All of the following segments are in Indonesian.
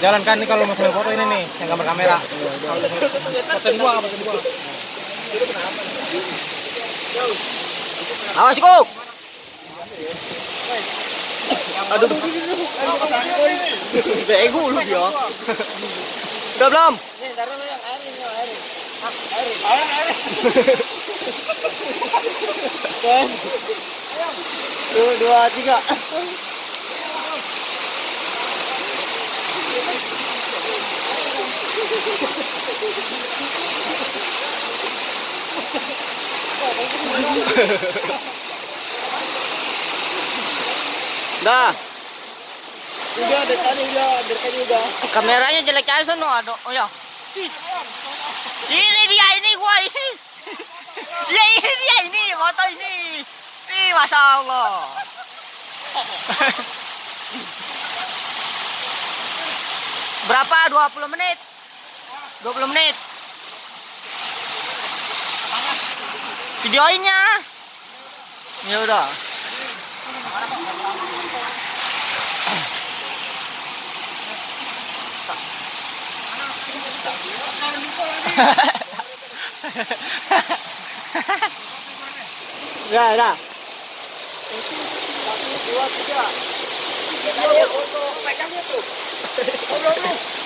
Jalankan nih kalau mau sambil foto ini nih, yang gambar kamera. Fotoin gua, fotoin gua. Awas kok. Aduh, Bego lu dia. Udah belum? Dua, dua, tiga. Dah. udah dekat udah, dekat udah. Kameranya jelek aja sono ada. Oh ya. Ini dia ini gua ini. Ya ini dia ini foto ini. Ih, Masya Allah. Berapa? 20 menit? 20 menit. nhiều đó. Rồi đó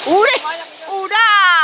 u đi u đó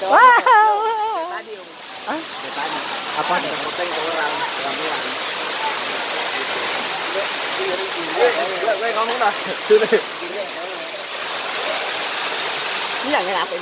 Wow. Hả? À, qua đây. Quay ngon lắm rồi. Chứ này. Cái này cái nào phải